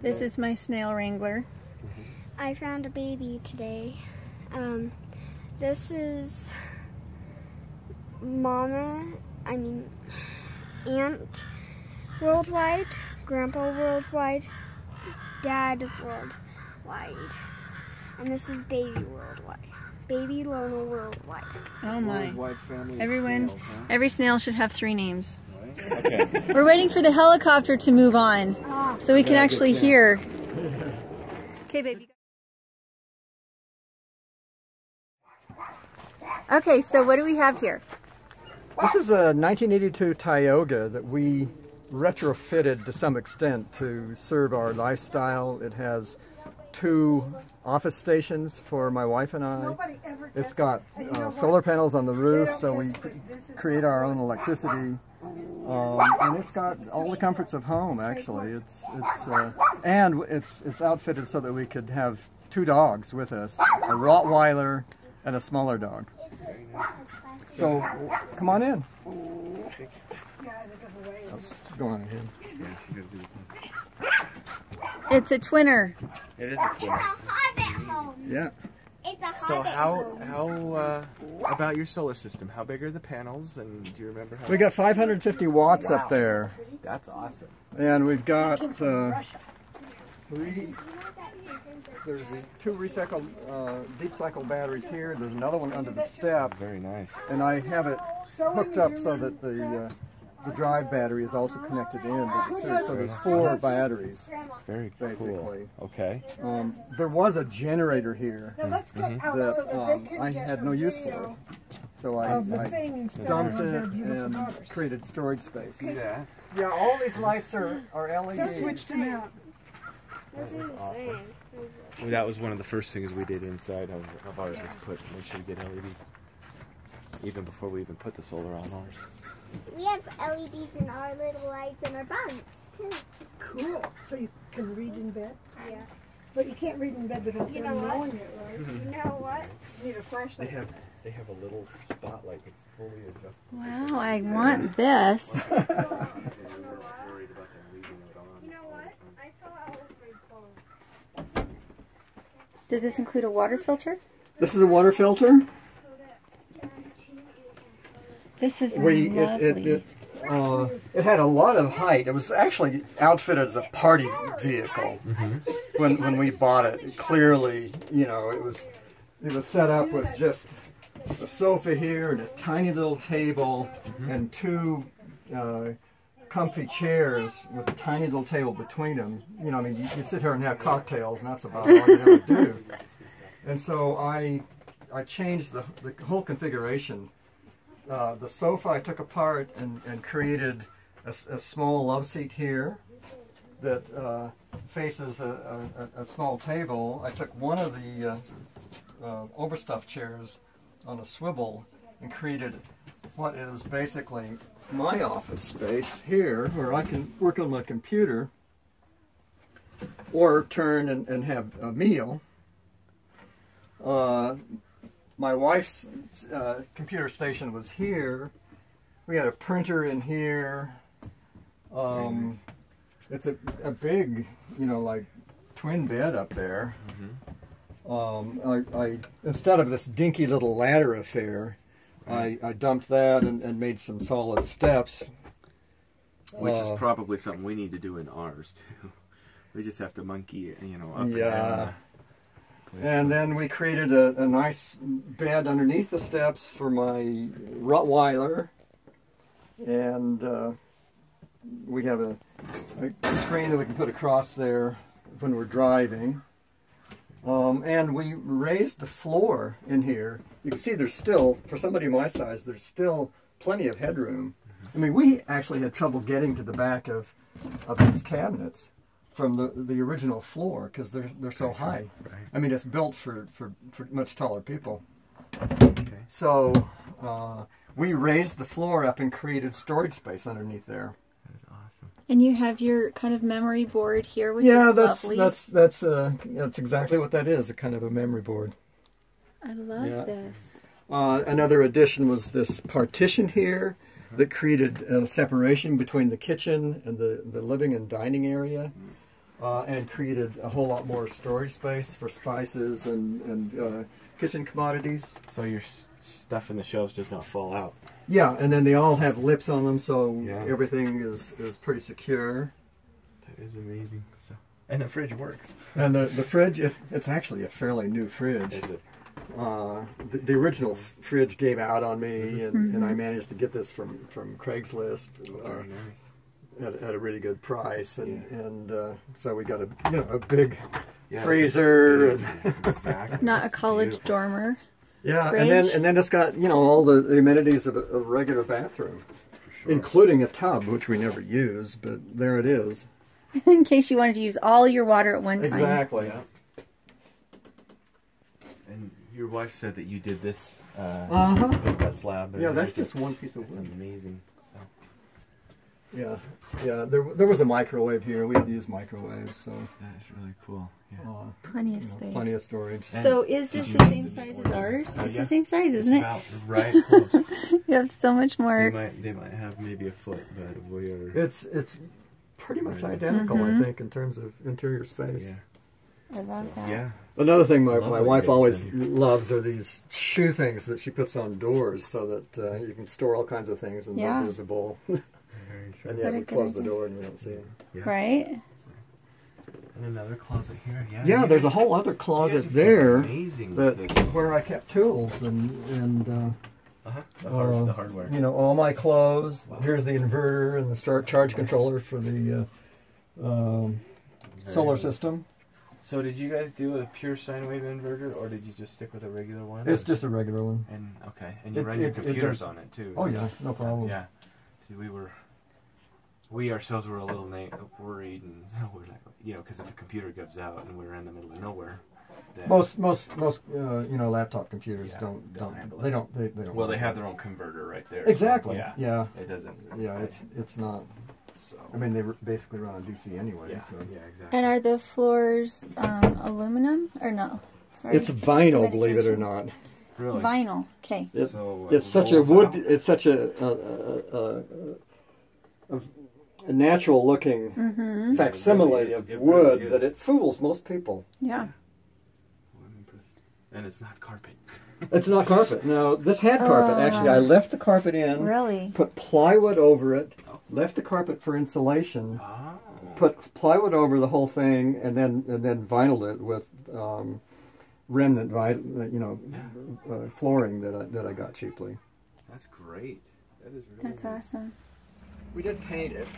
This is my snail wrangler. I found a baby today. Um, this is Mama, I mean, Aunt Worldwide, Grandpa Worldwide, Dad Worldwide, and this is Baby Worldwide. Baby Lona Worldwide. Oh my. Worldwide Everyone, snails, huh? every snail should have three names. Okay. We're waiting for the helicopter to move on so we can actually hear. Okay, baby. Okay, so what do we have here? This is a 1982 Tioga that we retrofitted to some extent to serve our lifestyle. It has two office stations for my wife and I. It's got uh, solar panels on the roof, so we create our own electricity. Um, and it's got all the comforts of home. Actually, it's it's uh, and it's it's outfitted so that we could have two dogs with us: a Rottweiler and a smaller dog. So come on in. Let's go on in. It's a twinner. It is a twin. hobbit home. Yeah. It's a So how how uh, about your solar system? How big are the panels, and do you remember how? We got 550 watts up there, That's awesome. and we've got uh, three. There's two recycled, uh, deep cycle batteries here. There's another one under the step, Very nice. and I have it hooked up so that the uh, the drive battery is also connected in. to the series. So there's four batteries. Very cool. Basically. Okay. Um, there was a generator here Let's get out so that that um, I had no use for, so I, I dumped it on their beautiful and daughters. created storage space. See that? Yeah, all these lights are, are LEDs. Just switched them out. This is awesome. Well, that was one of the first things we did inside of, of ours was put make sure we get LEDs. Even before we even put the solar on ours. We have LEDs in our little lights in our bunks too. Cool. So you can read in bed? Yeah. But you can't read in bed without You them know knowing it, right? You know what? You need a flashlight. They have they have a little spotlight that's fully adjustable. Wow, I want this. You know what? I fell out with my phone. Does this include a water filter? This is a water filter. This is We it lovely. it it, uh, it had a lot of height. It was actually outfitted as a party vehicle when when we bought it. Clearly, you know, it was it was set up with just a sofa here and a tiny little table and two uh, comfy chairs with a tiny little table between them. You know, I mean, you could sit here and have cocktails, and that's about all you ever do. And so I I changed the the whole configuration uh, the sofa I took apart and, and created a small love seat here that uh, faces a, a, a small table. I took one of the uh, uh, overstuffed chairs on a swivel and created what is basically my office space here where I can work on my computer or turn and, and have a meal. My wife's uh, computer station was here. We had a printer in here. Um, it's a, a big, you know, like twin bed up there. Um, I, I instead of this dinky little ladder affair, I, I dumped that and, and made some solid steps. Which Uh, is probably something we need to do in ours too. We just have to monkey, you know, up Yeah. and And then we created a, a nice bed underneath the steps for my Rottweiler. And uh, we have a, a screen that we can put across there when we're driving. Um, and we raised the floor in here. You can see there's still, for somebody my size, there's still plenty of headroom. I mean, we actually had trouble getting to the back of, of these cabinets from the, the original floor because they're, they're so high. Right. I mean, it's built for, for, for much taller people. Okay. So uh, we raised the floor up and created storage space underneath there. That is awesome. And you have your kind of memory board here, which yeah, is that's lovely. that's that's uh, that's exactly what that is—a kind of a memory board. I love Yeah. this. Uh, another addition was this partition here that created a separation between the kitchen and the, the living and dining area. Uh, and created a whole lot more storage space for spices and, and uh, kitchen commodities. So your s- stuff in the shelves does not fall out. Yeah, and then they all have lips on them, so Yeah. everything is, is pretty secure. That is amazing. So, and the fridge works. And the, the fridge, it, it's actually a fairly new fridge. Is it? Uh, the, the original fridge gave out on me, and, and Mm-hmm. I managed to get this from, from Craigslist Very nice. At, at a really good price. And, Yeah. and uh, so we got a you know a big Yeah, freezer. it's a- exactly. Not a college beautiful. dormer. Yeah, and then and then it's got you know all the, the amenities of a, a regular bathroom, sure. including a tub, which we never use, but there it is. In case you wanted to use all your water at one time. Exactly. Yeah. And your wife said that you did this, uh, Uh huh. that slab. Yeah, that's everything. just one piece of That's wood. amazing. So, Yeah, yeah. There there was a microwave here. We had to use microwaves, so that is really cool. Yeah. uh, Plenty of you know, space. plenty of storage. So is this the same size as ours? Oh, it's yeah. the same size, isn't it? about right close. You have so much more. they more. might they might have maybe a foot, but we are. It's it's pretty much identical, Mhm. I think, in terms of interior space. Yeah. I love that. Yeah. Another thing my, my wife always have done here. loves are these shoe things that she puts on doors so that uh, you can store all kinds of things and Yeah. they're visible. Very true. and What yet a we good close the door and you don't see it. Yeah. Right? And another closet here. Yeah. Yeah, you there's a whole other closet there Amazing. with that this. where I kept tools and and uh, Uh-huh. The, hard, uh, the hardware. you know all my clothes. Wow. Here's the inverter and the start charge controller for the uh, um, solar neat. system. So did you guys do a pure sine wave inverter, or did you just stick with a regular one? It's just a regular one. And okay, and you It- run your it- it computers does- on it too. Oh yeah, no problem. Yeah. See, we were, we ourselves were a little na- worried, and we're like, you know, because if a computer gives out and we're in the middle of nowhere, then Most most most uh, you know laptop computers Yeah, don't they'll don't handle they it. don't they, they don't. well, they have their own converter right there. exactly. Yeah. yeah. It doesn't. Yeah, it's it's not. So. I mean, they r- basically run on DC anyway. Yeah. So. Yeah. Exactly. And are the floors um, aluminum or no? Sorry. It's vinyl, believe it or not. really. vinyl. Okay. It- so It's such a wood. out. It's such a a, a, a, a, a natural looking Mm-hmm. facsimile is. of It wood really that is. it fools most people. Yeah. I'm impressed. And it's not carpet. It's not carpet. No, this had carpet. Oh. Actually, I left the carpet in, Really? put plywood over it, Oh. left the carpet for insulation. Ah. put plywood over the whole thing and then and then vinyled it with um, remnant vi- you know uh, flooring that I, that I got cheaply. That's great. That is really. That's neat. awesome. We did paint it.